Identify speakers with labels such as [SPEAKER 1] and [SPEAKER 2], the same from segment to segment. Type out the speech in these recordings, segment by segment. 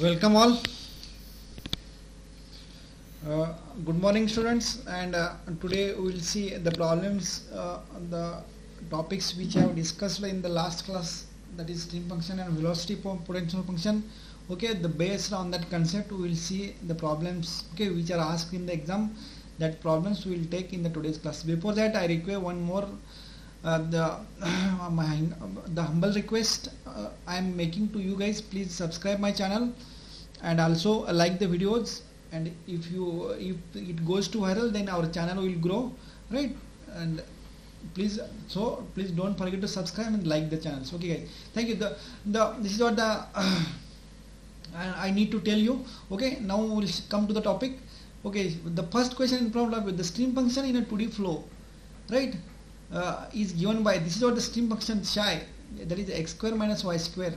[SPEAKER 1] welcome all. Uh, good morning students and uh, today we will see the problems uh, the topics which I have discussed in the last class that is stream function and velocity potential function. Okay the based on that concept we will see the problems okay which are asked in the exam. That problems we will take in the today's class. Before that I require one more the my the humble request uh, I am making to you guys please subscribe my channel and also uh, like the videos. And if you if it goes to viral then our channel will grow right? And please so please don't forget to subscribe and like the channels. Okay guys. Thank you. The the this is what the and I need to tell you. Okay now we'll come to the topic. Okay the first question in problem with the stream function in a 2D flow right uh, is given by this is what the stream function psi that is x square minus y square.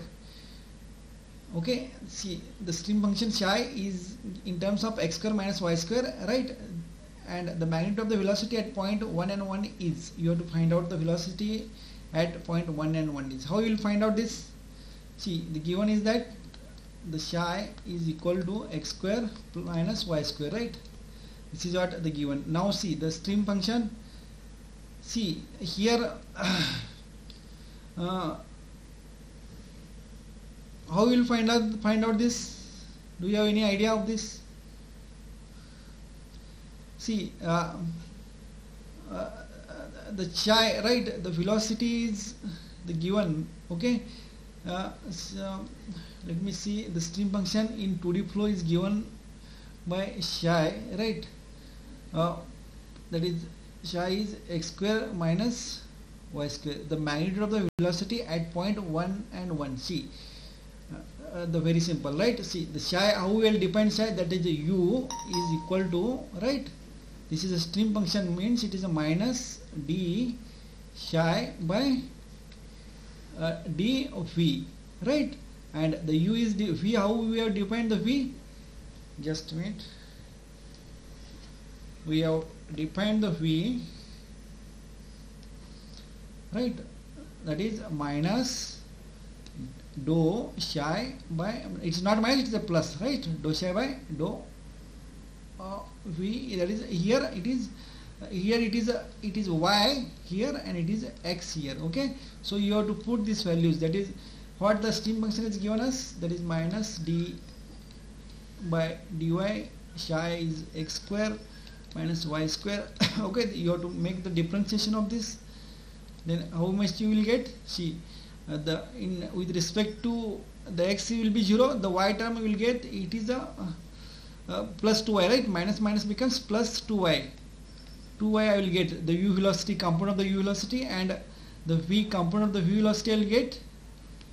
[SPEAKER 1] Okay see the stream function psi is in terms of x square minus y square right? And the magnitude of the velocity at point 1 and 1 is you have to find out the velocity at point 1 and 1 is. How you will find out this? See the given is that the psi is equal to x square minus y square right? This is what the given. Now see the stream function see here uh, how you will find out find out this? Do you have any idea of this? See uh, uh, the chi right the velocity is the given okay? Uh, so let me see the stream function in 2d flow is given by chi right? Uh, that is psi is x square minus y square. The magnitude of the velocity at point 1 and 1 see uh, uh, the very simple right? See the psi how we will define psi that is u is equal to right? This is a stream function means it is a minus d psi by uh, d of v right? And the u is the v how we have defined the v? Just minute. We have defined the v right? That is minus do psi by it's not minus it's a plus right? Do psi by do uh, v that is here it is here it is a, it is y here and it is x here okay? So you have to put these values that is what the stream function is given us that is minus d by dy psi is x square minus y square. Okay you have to make the differentiation of this. Then how much you will get? See uh, the in with respect to the x will be 0 the y term you will get it is a uh, uh, plus 2y right? Minus minus becomes plus 2y 2y I will get the u velocity component of the u velocity and the v component of the v velocity I will get.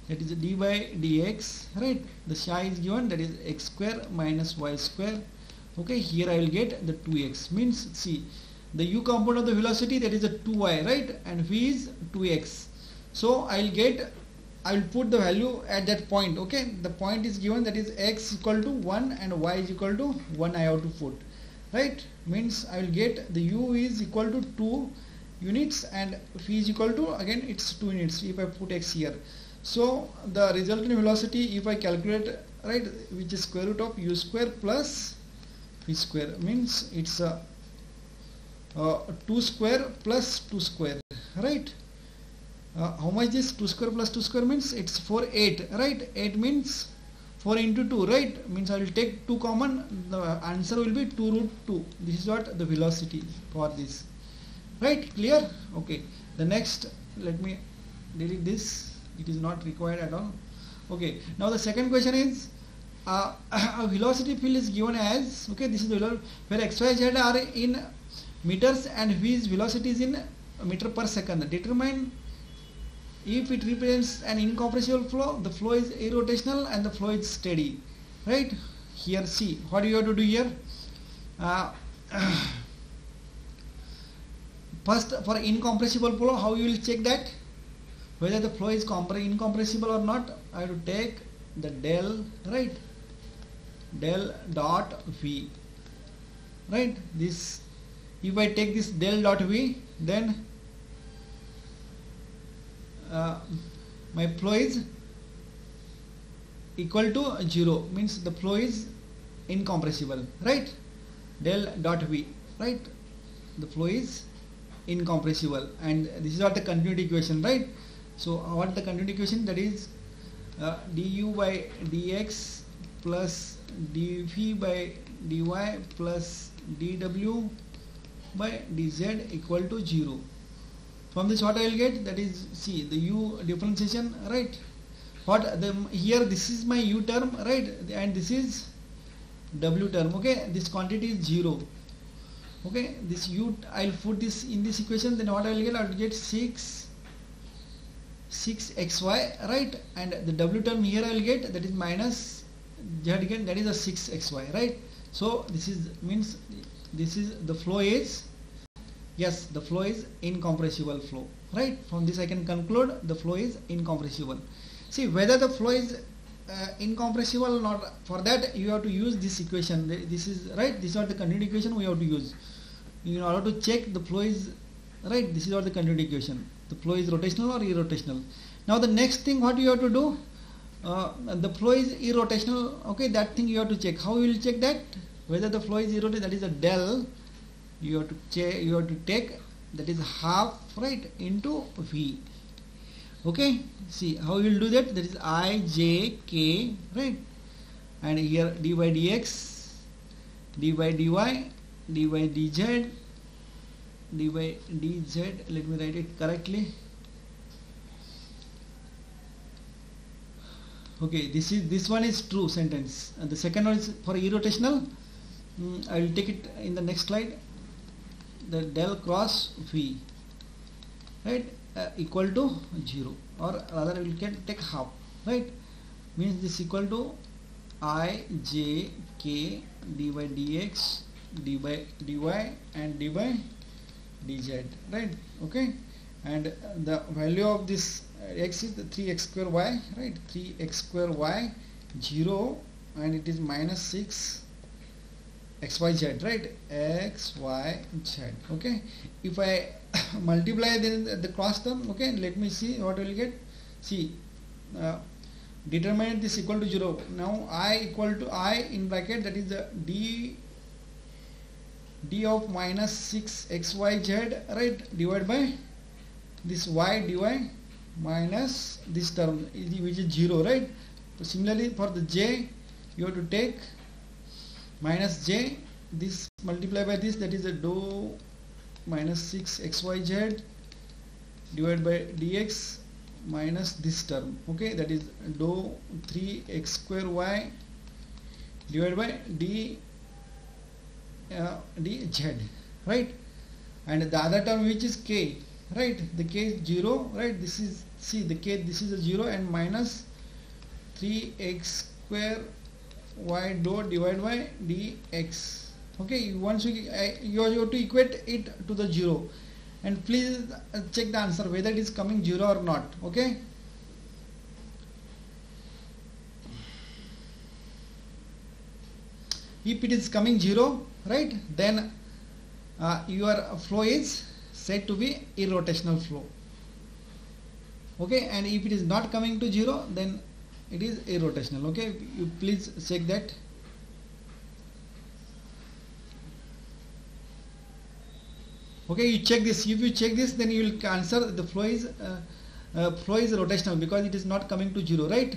[SPEAKER 1] That is d by dx right? The psi is given that is x square minus y square okay here I will get the 2x means see the u component of the velocity that is a 2y right? And v is 2x so I will get I will put the value at that point okay? The point is given that is x equal to 1 and y is equal to 1 I have to put right? Means I will get the u is equal to 2 units and v is equal to again it's 2 units if I put x here. So the resultant velocity if I calculate right which is square root of u square plus square means it's a uh, 2 square plus 2 square right? Uh, how much is 2 square plus 2 square means? It's 4 8 right? 8 means 4 into 2 right? Means I will take 2 common the answer will be 2 root 2 this is what the velocity for this right? Clear? Okay. The next let me delete this. It is not required at all. Okay. Now the second question is uh, a velocity field is given as okay this is the where x y z are in meters and v is velocity is in meter per second. Determine if it represents an incompressible flow the flow is irrotational and the flow is steady. Right? Here see what you have to do here? Uh, first for incompressible flow how you will check that? Whether the flow is incompressible or not I have to take the del right del dot v right? This if I take this del dot v then uh, my flow is equal to 0 means the flow is incompressible right? Del dot v right? The flow is incompressible and this is what the continuity equation right? So what the continuity equation? That is uh, du by dx plus dv by dy plus dw by dz equal to 0 from this what I will get? That is see the u differentiation right? What the here this is my u term right? And this is w term okay? This quantity is 0 okay? This u I'll put this in this equation then what I will get? I will get 6 6 xy right? And the w term here I will get that is minus z again that is a 6 xy right? So this is means this is the flow is yes the flow is incompressible flow right? From this I can conclude the flow is incompressible. See whether the flow is uh, incompressible or not for that you have to use this equation. This is right? This is what the continuity equation we have to use. In order to check the flow is right? This is what the continuity equation. The flow is rotational or irrotational. Now the next thing what you have to do uh, the flow is irrotational. Okay that thing you have to check. How you will check that? Whether the flow is irrotational that is a del you have to check you have to take that is half right into v. Okay see how you will do that? That is i j k right? And here dy dx dy dy dy dz dy dz let me write it correctly okay this is this one is true sentence. And the second one is for irrotational. Mm, I will take it in the next slide. The del cross v right uh, equal to 0 or rather we can take half right? Means this equal to i j k dy dx dy dy and dy dz right? Okay? And the value of this x is the 3x square y right? 3x square y 0 and it is minus 6 xyz right? Xyz okay? If i multiply then the cross term okay? Let me see what will get. See uh, determine this equal to 0 now i equal to i in bracket that is the d d of minus 6 xyz right? Divided by this y dy minus this term which is 0 right? So similarly for the j you have to take minus j. This multiply by this that is a dou minus 6 xyz divided by dx minus this term okay? That is dou 3x square y divided by d uh, dz right? And the other term which is k right? The k is 0 right? This is see the k this is a 0 and minus 3x square y dot divided by dx. Okay once you, uh, you have to equate it to the 0 and please check the answer whether it is coming 0 or not okay? If it is coming 0 right then uh, your flow is said to be irrotational flow okay and if it is not coming to 0 then it is irrotational. Okay you please check that. Okay you check this. If you check this then you will answer the flow is uh, uh, flow is rotational because it is not coming to 0 right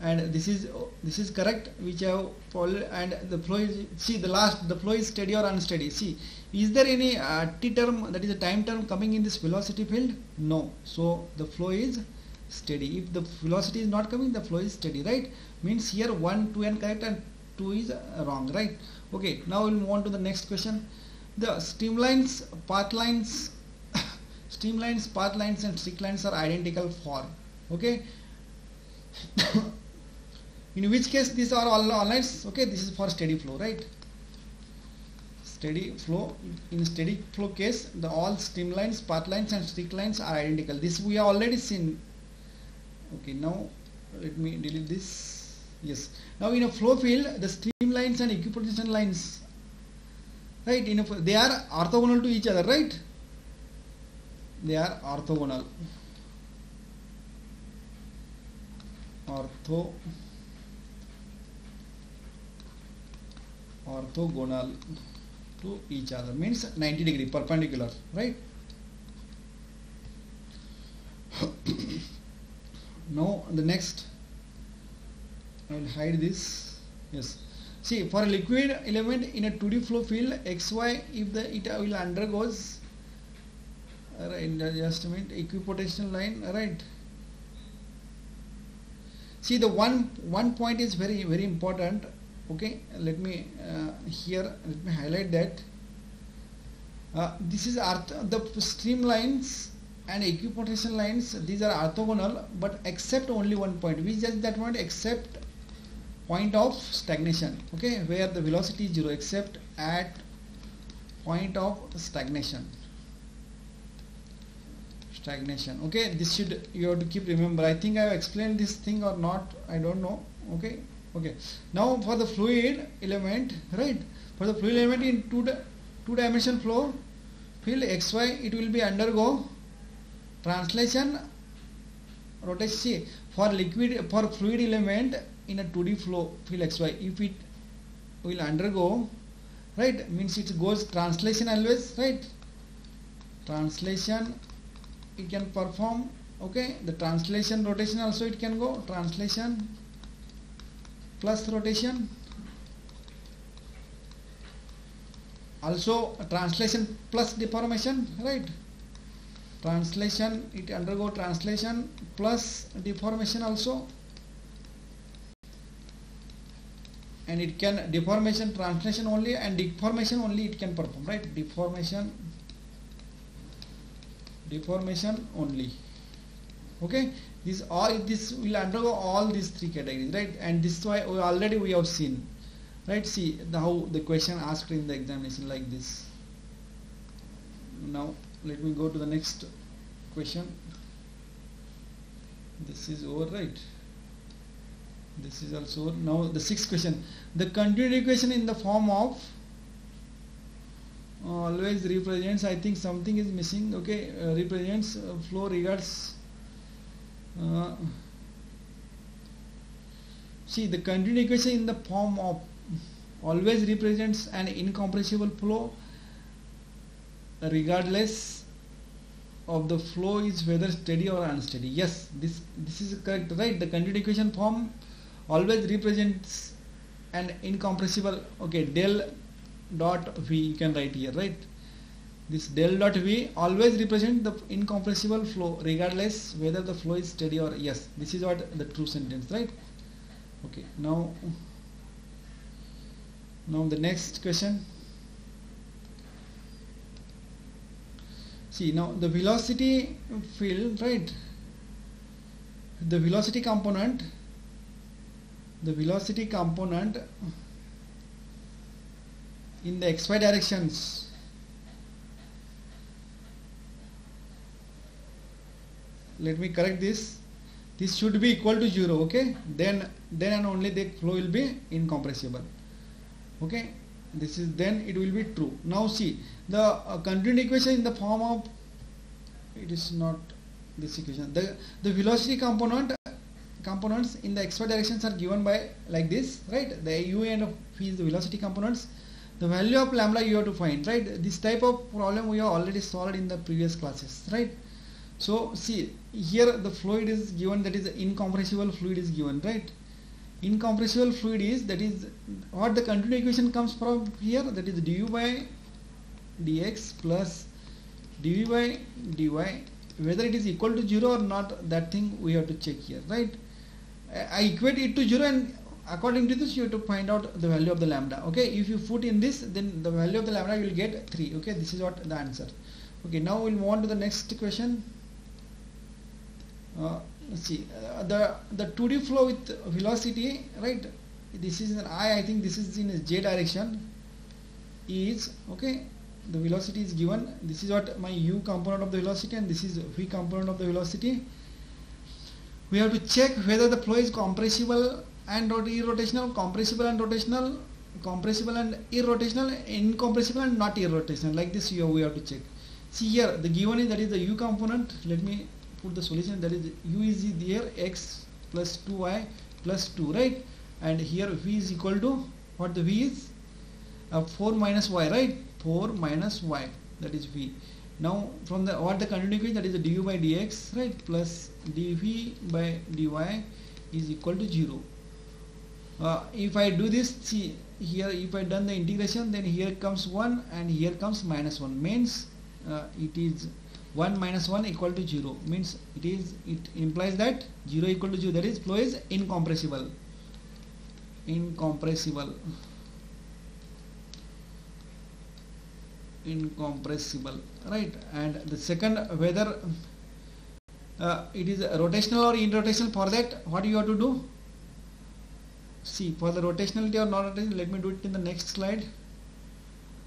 [SPEAKER 1] and this is this is correct which I have followed. And the flow is see the last the flow is steady or unsteady? See is there any uh, t term that is a time term coming in this velocity field? No. So the flow is steady. If the velocity is not coming the flow is steady right? Means here 1 2 and correct and 2 is wrong right? Okay now we'll move on to the next question. The streamlines path lines streamlines path lines and streak lines are identical for okay in which case these are all, lines. Okay this is for steady flow right? Steady flow in steady flow case the all streamlines path lines and streak lines are identical. This we have already seen. Okay now let me delete this. Yes. Now in a flow field the streamlines and equipotential lines right? In a, they are orthogonal to each other right? They are orthogonal. Ortho orthogonal to each other. Means 90 degree perpendicular right? Now the next I will hide this. Yes. See for a liquid element in a 2D flow field xy if the it will undergoes right just a minute equipotential line right? See the one one point is very very important okay let me uh, here let me highlight that. Uh, this is the streamlines and equipotential lines these are orthogonal but except only one point. We just that point except point of stagnation okay where the velocity is zero. Except at point of stagnation. Stagnation okay this should you have to keep remember. I think i have explained this thing or not i don't know okay okay. Now for the fluid element right? For the fluid element in two two dimension flow field xy it will be undergo translation rotation for liquid for fluid element in a 2d flow field xy if it will undergo right means it goes translation always right? Translation it can perform okay? The translation rotation also it can go translation plus rotation. Also translation plus deformation right? Translation it undergo translation plus deformation also. And it can deformation translation only and deformation only it can perform right? Deformation deformation only. Okay this all this will undergo all these three categories right? And this is why we already we have seen right? See the, how the question asked in the examination like this. Now let me go to the next question. This is over right? This is also now the sixth question. The continued equation in the form of always represents I think something is missing okay? Uh, represents uh, flow regards uh, see the continued equation in the form of always represents an incompressible flow. Regardless of the flow is whether steady or unsteady. Yes this this is correct right? The continued equation form always represents an incompressible okay del dot v you can write here right this del dot v always represent the incompressible flow regardless whether the flow is steady or yes. This is what the true sentence right? Okay now now the next question. See now the velocity field right? The velocity component the velocity component in the xy directions let me correct this. This should be equal to 0 okay? Then then and only the flow will be incompressible okay? This is then it will be true. Now see the uh, continued equation in the form of it is not this equation. The the velocity component components in the xy directions are given by like this right? The u and v is the velocity components. The value of lambda you have to find right? This type of problem we have already solved in the previous classes right? So see here the fluid is given that is incompressible fluid is given right? Incompressible fluid is that is what the continued equation comes from here that is du by dx plus dv by dy whether it is equal to 0 or not that thing we have to check here right? I equate it to 0 and according to this you have to find out the value of the lambda okay? If you put in this then the value of the lambda you will get 3 okay? This is what the answer. Okay now we'll move on to the next question uh, let's see uh, the the 2d flow with velocity right this is an i i think this is in j direction is okay the velocity is given. This is what my u component of the velocity and this is v component of the velocity. We have to check whether the flow is compressible and irrotational compressible and rotational compressible and irrotational incompressible and not irrotational like this we have to check. See here the given is that is the u component. Let me put the solution that is u is there x plus 2y plus 2 right? And here v is equal to what the v is? Uh, 4 minus y right? 4 minus y that is v. Now from the what the continuity that is the du by dx right? Plus dv by dy is equal to 0 uh, if I do this see here if I done the integration then here comes 1 and here comes minus 1 means uh, it is 1 minus 1 equal to 0 means it is it implies that 0 equal to 0 that is flow is incompressible. Incompressible. Incompressible. Right. And the second whether uh, it is rotational or irrotational for that what you have to do? See for the rotationality or non rotational let me do it in the next slide.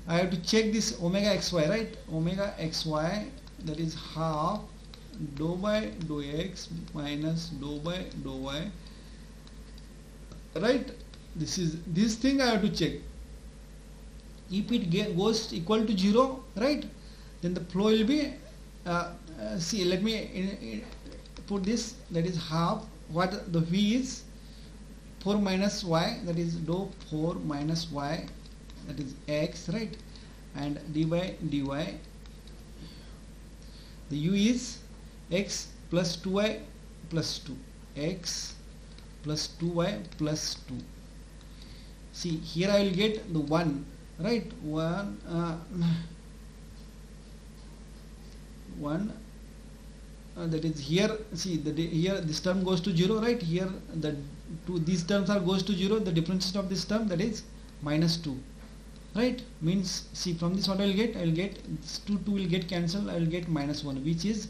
[SPEAKER 1] I have to check this omega xy right? Omega xy that is half dou by dou x minus dou by dou y. Right? This is this thing I have to check. If it goes equal to 0 right? Then the flow will be uh, uh, see let me in, in put this that is half what the v is 4 minus y that is dou 4 minus y that is x right? And d by dy the u is x plus 2y plus 2 x plus 2y plus 2 see here I will get the 1 right? 1 uh, 1 uh, that is here. See the here this term goes to 0 right? Here the two these terms are goes to 0 the difference of this term that is minus 2 right? Means see from this what I will get I will get 2 2 will get cancelled I will get minus 1 which is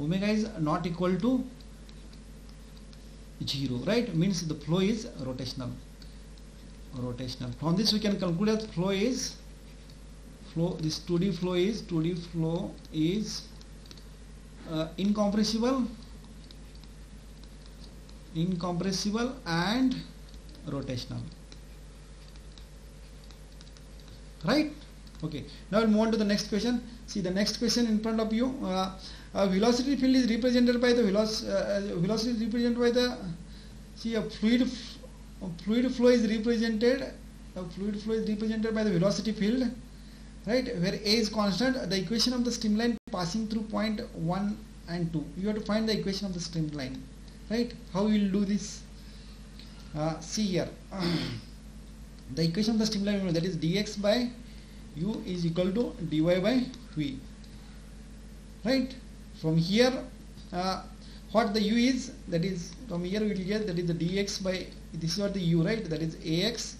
[SPEAKER 1] omega is not equal to 0 right? Means the flow is rotational rotational. From this we can conclude that flow is flow this 2d flow is 2d flow is uh, incompressible incompressible and rotational right? Okay. Now we'll move on to the next question. See the next question in front of you uh, a velocity field is represented by the velocity uh, velocity is represented by the see a fluid a fluid flow is represented a fluid flow is represented by the velocity field right where a is constant. The equation of the streamline passing through point 1 and 2 you have to find the equation of the streamline right? How you will do this? Uh, see here the equation of the streamline that is dx by u is equal to dy by v. Right? From here uh, what the u is that is from here we will get that is the dx by this is what the u right? That is ax.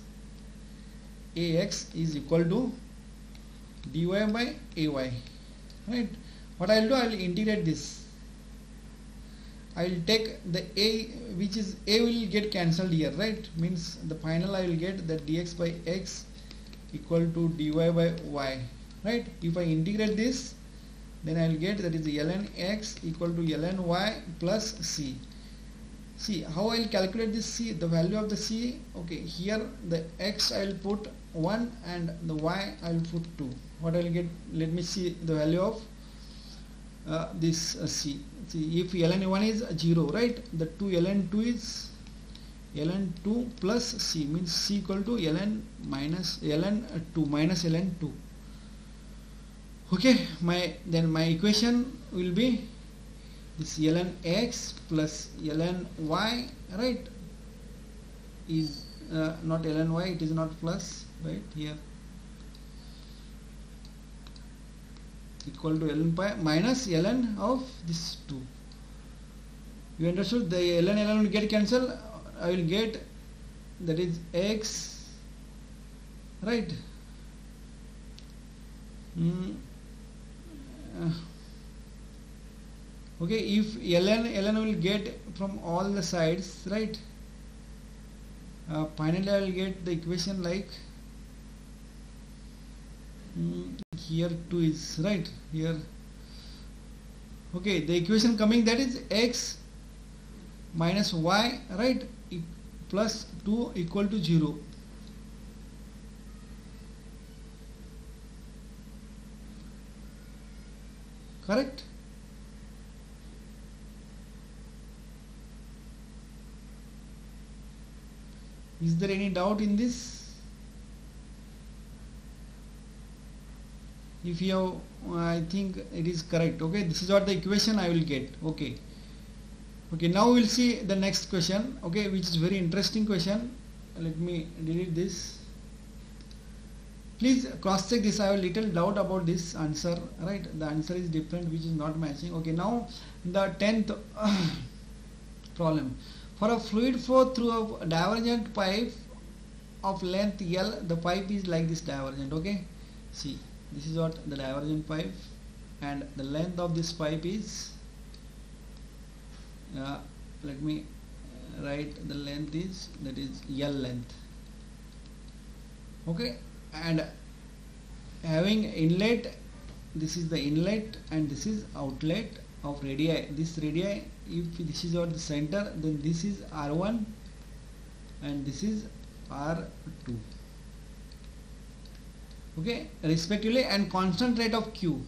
[SPEAKER 1] Ax is equal to dy by ay. Right? What I will do I will integrate this I will take the a which is a will get cancelled here right? Means the final I will get that dx by x equal to dy by y right? If I integrate this then I will get that is ln x equal to ln y plus c. See how I will calculate this c? The value of the c okay here the x I will put 1 and the y I will put 2 what I will get let me see the value of uh, this uh, c see if ln1 is 0 right the 2 ln2 is ln2 plus c means c equal to ln minus ln2 minus ln2 okay my then my equation will be this ln x plus ln y right is uh, not ln y it is not plus right here equal to ln pi minus ln of this 2 you understood the ln ln will get cancelled. I will get that is x right? Mm. uh, okay if ln ln will get from all the sides right? Uh, finally I will get the equation like mm, here 2 is right here. Okay the equation coming that is x minus y right e plus 2 equal to 0 correct? Is there any doubt in this if you have I think it is correct okay? This is what the equation I will get okay? Okay now we'll see the next question okay? Which is very interesting question. Let me delete this. Please cross check this. I have little doubt about this answer right? The answer is different which is not matching. Okay now the 10th problem. For a fluid flow through a divergent pipe of length L the pipe is like this divergent okay? See this is what the divergent pipe and the length of this pipe is uh, let me write the length is that is L length. Okay and having inlet this is the inlet and this is outlet of radii. This radii if this is at the center then this is r1 and this is r2 okay? Respectively and constant rate of q.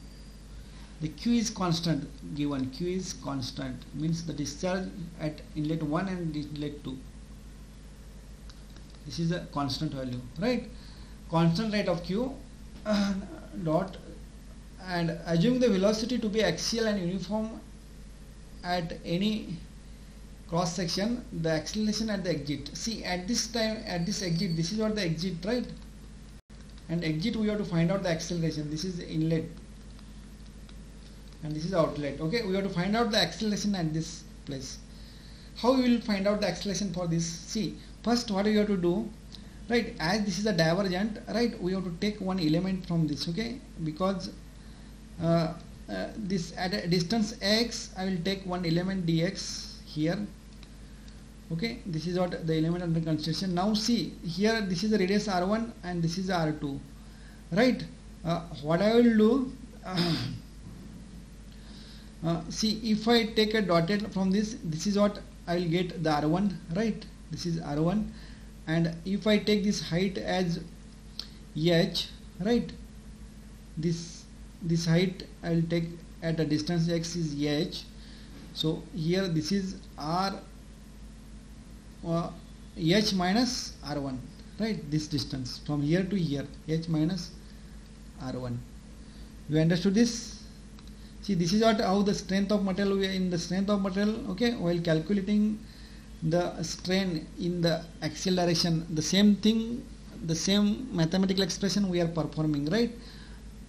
[SPEAKER 1] The q is constant given q is constant means the discharge at inlet 1 and inlet 2 this is a constant value right? Constant rate of q dot and assuming the velocity to be axial and uniform at any cross section the acceleration at the exit. See at this time at this exit this is what the exit right and exit we have to find out the acceleration. This is inlet. And this is outlet. Okay we have to find out the acceleration at this place. How we will find out the acceleration for this? See first what you have to do right as this is a divergent right we have to take one element from this okay? Because uh, uh, this at a distance x I will take one element dx here okay this is what the element under construction. Now see here this is the radius r1 and this is r2 right? Uh, what I will do uh, see if I take a dotted from this this is what I will get the r1 right? This is r1 and if I take this height as h right? This this height I will take at a distance x is h. So here this is r uh, h minus r1 right? This distance from here to here h minus r1 you understood this? See this is what how the strength of material we are in the strength of material okay while calculating the strain in the axial direction the same thing the same mathematical expression we are performing right?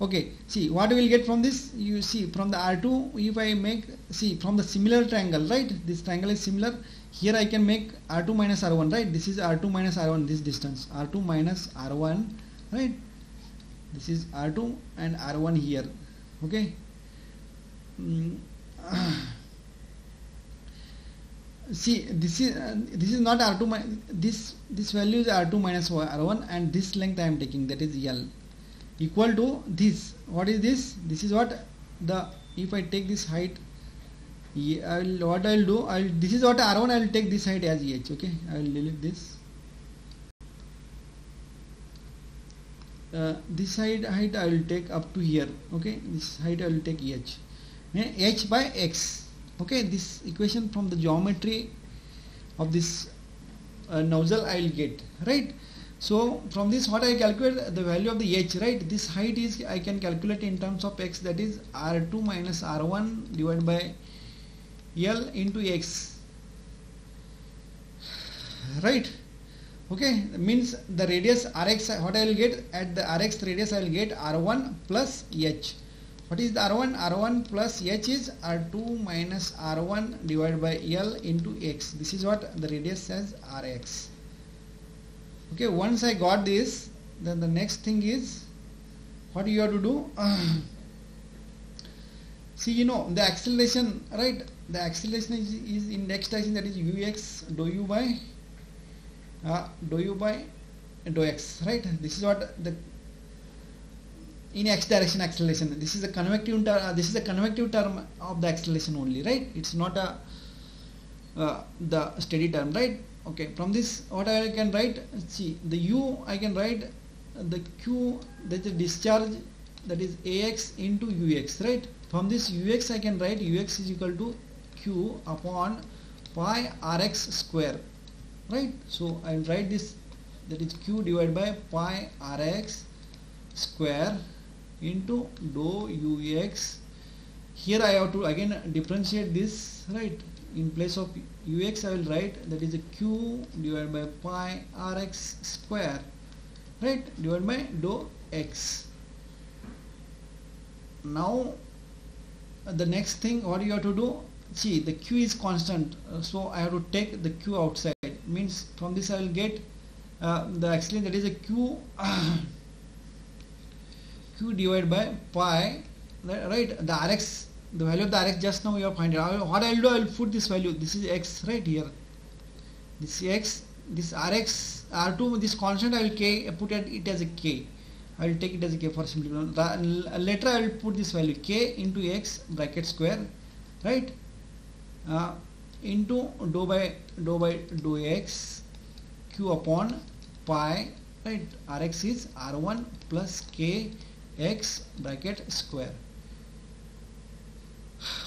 [SPEAKER 1] Okay see what we will get from this? You see from the r2 if i make see from the similar triangle right? This triangle is similar here i can make r2 minus r1 right? This is r2 minus r1 this distance. R2 minus r1 right? This is r2 and r1 here okay? Mm. see this is uh, this is not r2 mi- this this value is r2 minus r1 and this length i am taking that is l equal to this. What is this? This is what the if i take this height I will, what I will do I will, this is what r1 I will take this height as h okay? I will delete this. Uh, this side height I will take up to here okay? This height I will take h. H by x okay? This equation from the geometry of this uh, nozzle I will get right? So from this what I calculate the value of the h right? This height is I can calculate in terms of x that is r2 minus r1 divided by l into x. Right. Okay. Means the radius rx what I will get? At the rx radius I will get r1 plus h. What is the r1 r1 plus h is r2 minus r1 divided by l into x. This is what the radius says rx. Okay. Once I got this then the next thing is what you have to do? See you know the acceleration right the acceleration is, is in next direction that is ux dou u by uh, dou u by dou x right? This is what the in x direction acceleration. This is a convective term uh, this is a convective term of the acceleration only right? It's not a uh, the steady term right? Okay from this what I can write see the u I can write the q that is discharge that is ax into ux right? From this ux I can write ux is equal to q upon pi rx square right? So I will write this that is q divided by pi rx square into dou ux here I have to again differentiate this right? In place of ux I will write that is a q divided by pi rx square right? Divided by dou x. Now the next thing what you have to do see the q is constant uh, so I have to take the q outside. Means from this I will get uh, the actually that is a q q divided by pi right? The rx the value of the rx just now we have find out what I will do I will put this value. This is x right here. This x this rx r2 this constant I will k put it as a k. I will take it as a k for simplification. Later I will put this value k into x bracket square, right? Uh, into dou by dou by dou x q upon pi, right? Rx is r1 plus k x bracket square.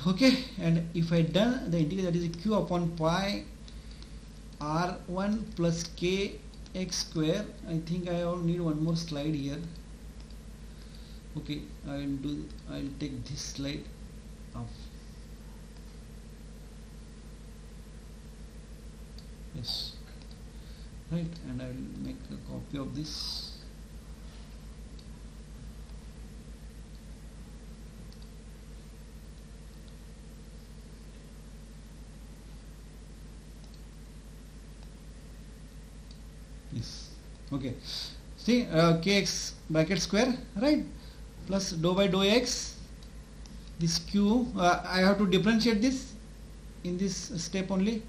[SPEAKER 1] Okay, and if I done the integral that is q upon pi r1 plus k x square I think I all need one more slide here okay I will do I will take this slide yes. Right and I will make a copy of this. Yes. Okay. See uh, kx bracket square right? Plus dou by dou x. This q uh, I have to differentiate this in this step only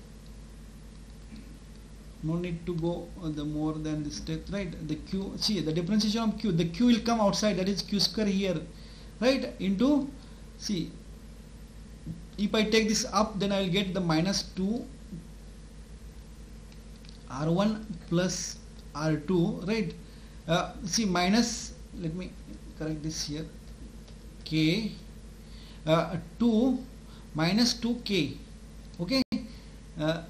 [SPEAKER 1] no need to go uh, the more than this step right? The q see the differentiation of q the q will come outside that is q square here right? Into see if I take this up then I will get the minus 2 r1 plus r2 right? Uh, see minus let me correct this here k uh, 2 minus 2k okay? Uh,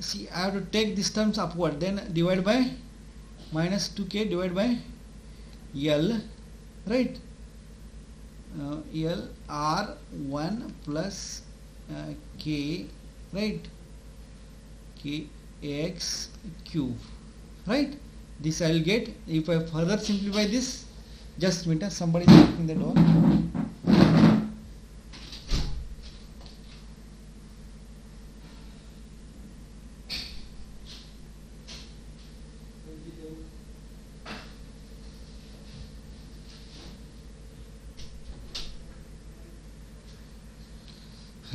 [SPEAKER 1] see I have to take these terms upward then divide by minus 2k divided by L right? Uh, L R 1 plus uh, K right? K X cube right? This I will get. If I further simplify this just wait somebody is knocking the door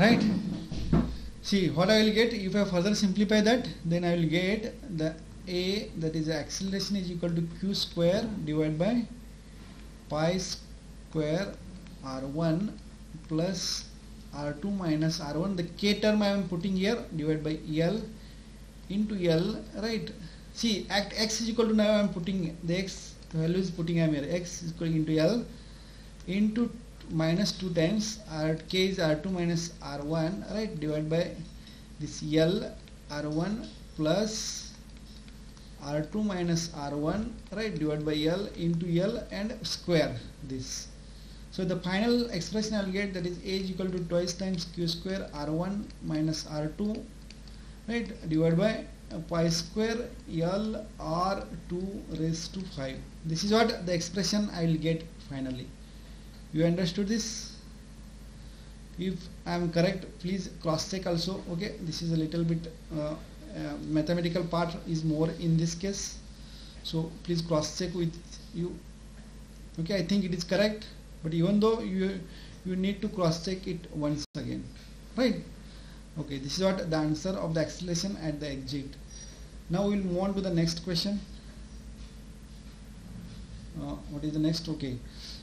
[SPEAKER 1] right? See what I will get if I further simplify that then I will get the a that is acceleration is equal to q square divided by pi square r1 plus r2 minus r1 the k term I am putting here divided by L into L right? See act x is equal to now I am putting the x value is putting I am here. X is equal into L into minus 2 times r k is r2 minus r1 right? Divided by this L r1 plus r2 minus r1 right? Divided by L into L and square this. So the final expression I will get that is a is equal to twice times q square r1 minus r2 right? Divided by uh, pi square L r2 raised to 5 this is what the expression I will get finally you understood this? If I am correct please cross check also okay? This is a little bit uh, uh, mathematical part is more in this case. So please cross check with you. Okay I think it is correct but even though you you need to cross check it once again right? Okay this is what the answer of the acceleration at the exit. Now we will move on to the next question. Uh, what is the next? Okay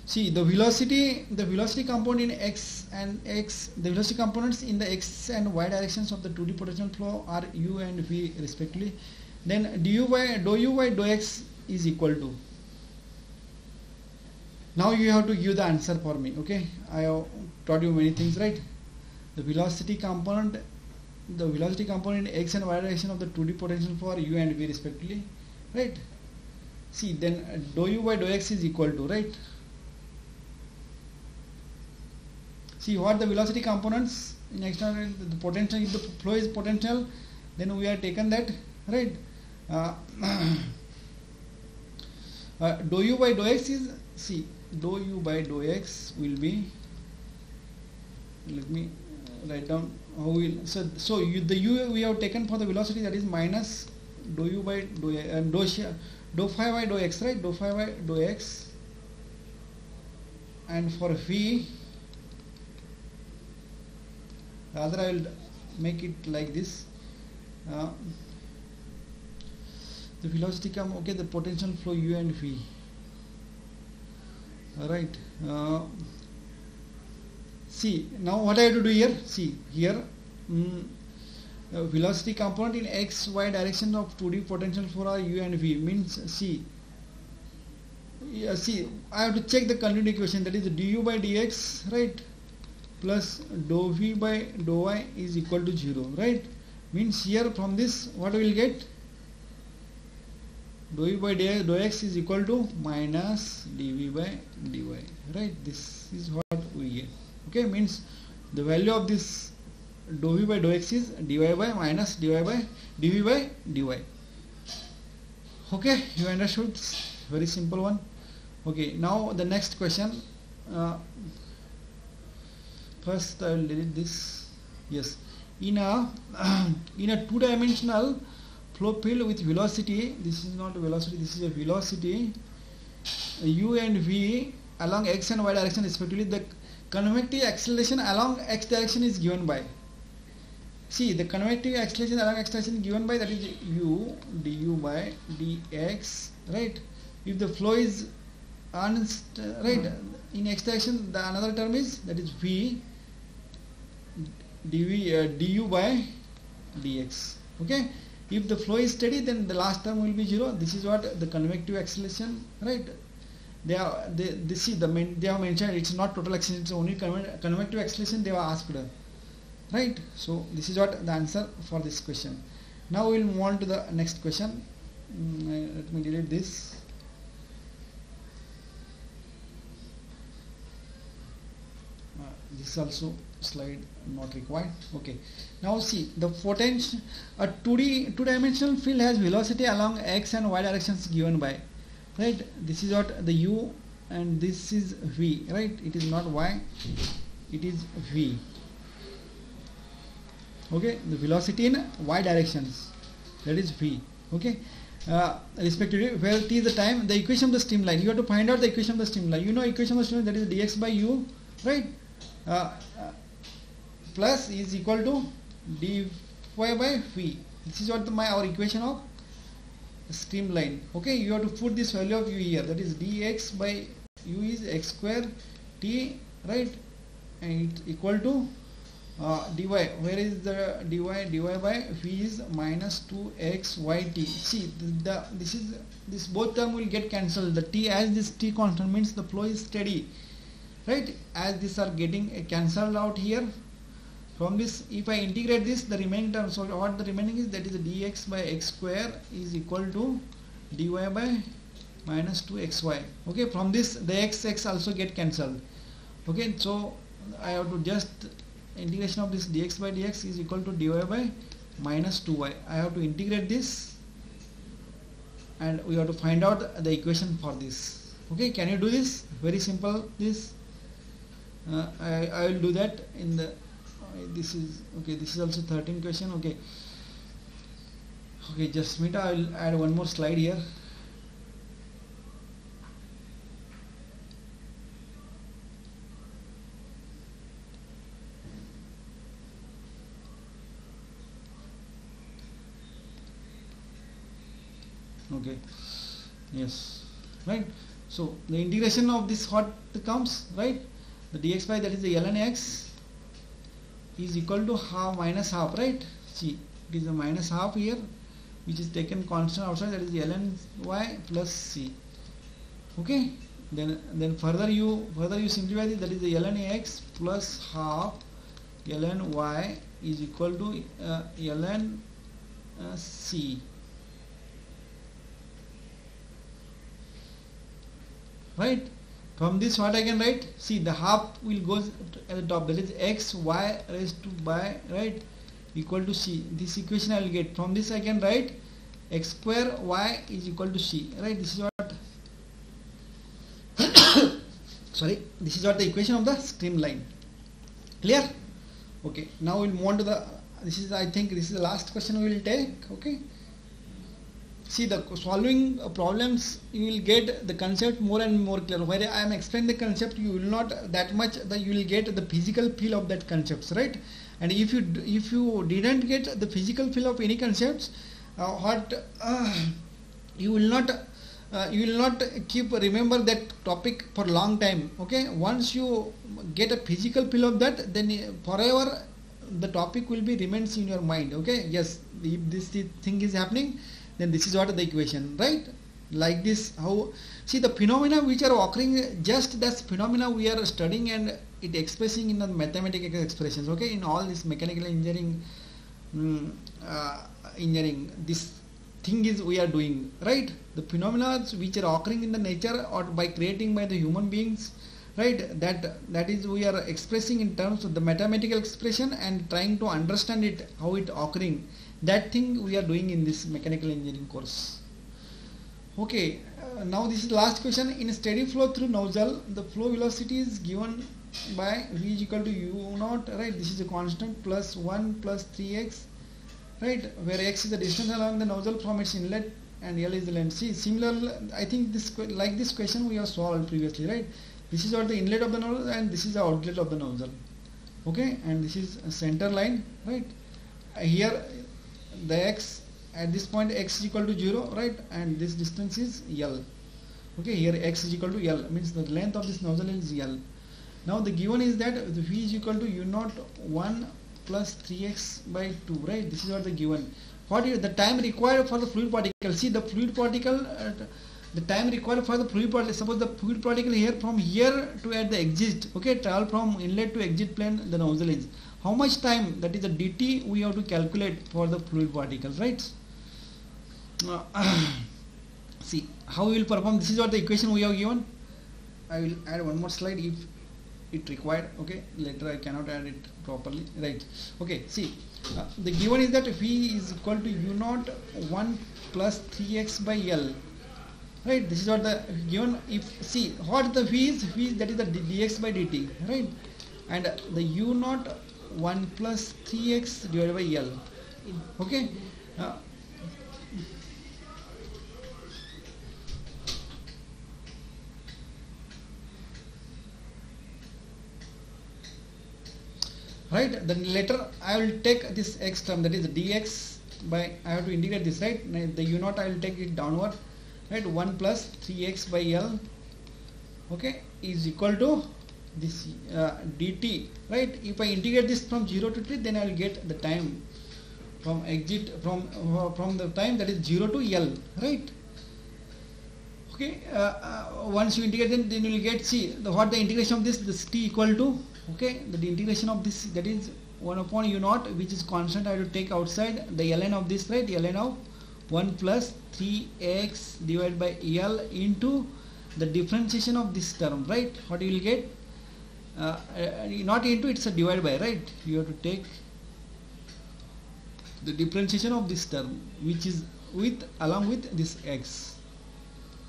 [SPEAKER 1] see the velocity the velocity component in x and x the velocity components in the x and y directions of the 2d potential flow are u and v respectively. Then du by dou u by dou x is equal to. Now you have to give the answer for me okay? I have taught you many things right? The velocity component the velocity component in x and y direction of the 2d potential for u and v respectively right? See then dou u by dou x is equal to right see what the velocity components in external the potential if the flow is potential then we are taken that right? Uh, uh, dou u by dou x is see dou u by dou x will be let me write down how will so so you, the u we have taken for the velocity that is minus dou u by dou uh, dou, dou phi by dou x right? Dou phi by dou x and for v rather I will make it like this. Uh, the velocity come okay the potential flow u and v. All right uh, see now what I have to do here? See here mm, uh, velocity component in x y direction of 2d potential for our u and v. Means see yeah, see I have to check the continuity equation. That is du by dx right plus dou v by dou y is equal to 0 right? Means here from this what we will get? Dou v by dou x is equal to minus dv by dy right? This is what we get okay? Means the value of this dou v by dou x is dy by minus dy by dv by dy okay? You understood? Very simple one okay? Now the next question uh, first I will delete this. Yes. In a in a two dimensional flow field with velocity this is not velocity this is a velocity. U and v along x and y direction respectively the convective acceleration along x direction is given by. See the convective acceleration along x direction is given by that is u du by dx right? If the flow is right? Hmm. In x direction the another term is that is v dv uh, du by dx. Okay? If the flow is steady then the last term will be zero. This is what the convective acceleration right? They are they, they see the main, they have mentioned it's not total acceleration it's only conve convective acceleration they have asked. Right? So this is what the answer for this question. Now we will move on to the next question. Mm, let me delete this. Uh, this also slide not required. Okay. Now see the potential a 2d two dimensional field has velocity along x and y directions given by right? This is what the u and this is v right? It is not y it is v. Okay. The velocity in y directions that is v. Okay. Uh, respectively where t is the time the equation of the streamline you have to find out the equation of the streamline you know equation of the streamline that is dx by u right? Uh, uh, plus is equal to dy by v. This is what the, my our equation of streamline okay you have to put this value of u here. That is dx by u is x square t right? And it's equal to uh, dy. Where is the dy? Dy by v is minus 2x yt see the, the this is this both term will get cancelled. The t as this t constant means the flow is steady right? As these are getting uh, cancelled out here from this if I integrate this the remaining term so what the remaining is that is dx by x square is equal to dy by minus 2xy okay from this the x x also get cancelled. Okay so I have to just integration of this dx by dx is equal to dy by minus 2y I have to integrate this and we have to find out the equation for this. Okay can you do this? Very simple this. Uh, I, I will do that in the this is okay this is also 13 question okay. Okay just wait I will add one more slide here. Okay yes right. So the integration of this what comes right? The dx by that is the ln x is equal to half minus half right? See it is a minus half here which is taken constant outside that is ln y plus c. Okay? Then then further you further you simplify this that is the ln x plus half ln y is equal to uh, ln uh, c. Right from this what I can write? See the half will go at the top. That is x y raised to by right equal to c. This equation I will get. From this I can write x square y is equal to c right? This is what sorry this is what the equation of the streamline clear? Okay now we'll move on to the this is I think this is the last question we will take okay see the solving problems you will get the concept more and more clear. Where I am explaining the concept you will not that much that you will get the physical feel of that concepts right? And if you if you didn't get the physical feel of any concepts uh, what uh, you will not uh, you will not keep remember that topic for long time okay? Once you get a physical feel of that then forever the topic will be remains in your mind okay? Yes if this thing is happening then this is what the equation right? Like this how see the phenomena which are occurring just that phenomena we are studying and it expressing in the mathematical expressions okay? In all this mechanical engineering um, uh, engineering this thing is we are doing right? The phenomena which are occurring in the nature or by creating by the human beings right? That that is we are expressing in terms of the mathematical expression and trying to understand it how it occurring that thing we are doing in this mechanical engineering course. Okay uh, now this is the last question. In steady flow through nozzle the flow velocity is given by v is equal to u naught right? This is a constant plus 1 plus 3x right? Where x is the distance along the nozzle from its inlet and l is the length. See similar i think this like this question we have solved previously right? This is what the inlet of the nozzle and this is the outlet of the nozzle. Okay and this is a center line right? Here the x at this point x is equal to 0 right? And this distance is L. Okay here x is equal to L means the length of this nozzle is L. Now the given is that V is equal to U naught 1 plus 3x by 2 right? This is what the given. What is the time required for the fluid particle? See the fluid particle the time required for the fluid particle suppose the fluid particle here from here to at the exit okay? Travel from inlet to exit plane the nozzle is how much time that is the dt we have to calculate for the fluid particle right? Uh, see how we will perform this is what the equation we have given. I will add one more slide if it required okay? Later I cannot add it properly right? Okay see uh, the given is that V is equal to U naught 1 plus 3x by L right? This is what the given if see what the V is V that is the dx by dt right? And the U naught 1 plus 3x divided by L. Okay uh, right then later I will take this x term that is dx by I have to integrate this right? The u naught I will take it downward right? 1 plus 3x by L okay is equal to this uh, dt right? If I integrate this from 0 to t then I will get the time from exit from uh, from the time that is 0 to L right? Okay uh, uh once you integrate then, then you will get see the, what the integration of this this t equal to okay? The integration of this that is 1 upon u naught which is constant I to take outside the ln of this right? Ln of 1 plus 3x divided by L into the differentiation of this term right? What you will get uh, uh, not into it's a divided by right? You have to take the differentiation of this term which is with along with this x.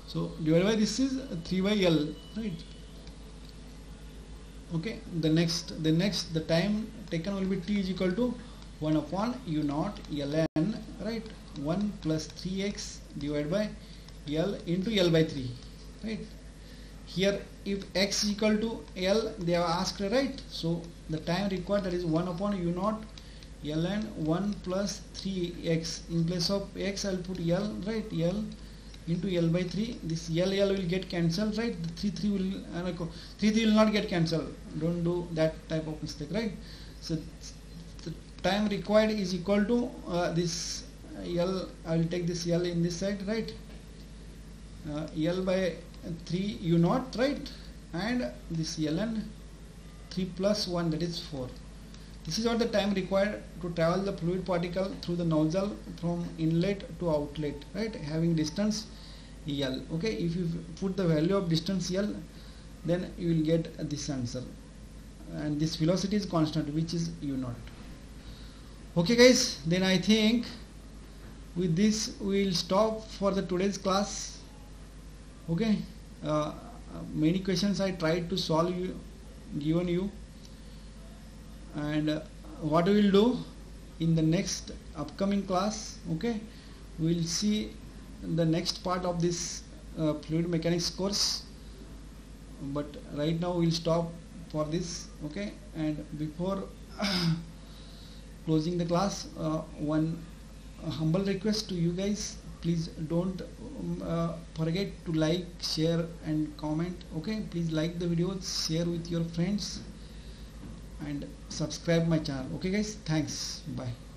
[SPEAKER 1] So divided by this is 3 by L right? Okay the next the next the time taken will be t is equal to 1 upon u naught ln right? 1 plus 3x divided by l into l by 3 right here if x is equal to l they have asked right? So the time required that is 1 upon u naught ln 1 plus 3x in place of x I'll put l right? L into L by 3 this L L will get cancelled right? The 3 3 will uh, 3 3 will not get cancelled. Don't do that type of mistake right? So the time required is equal to uh, this L. I will take this L in this side right? Uh, L by 3 U naught right and this ln 3 plus 1 that is 4 this is what the time required to travel the fluid particle through the nozzle from inlet to outlet right? Having distance L okay? If you put the value of distance L then you will get this answer. And this velocity is constant which is u naught. Okay guys then I think with this we will stop for the today's class okay? Uh, many questions I tried to solve you given you. And uh, what we will do in the next upcoming class okay? We will see the next part of this uh, fluid mechanics course. But right now we'll stop for this okay? And before closing the class uh, one humble request to you guys please don't um, uh, forget to like share and comment okay? Please like the video share with your friends and subscribe my channel okay guys? Thanks. Bye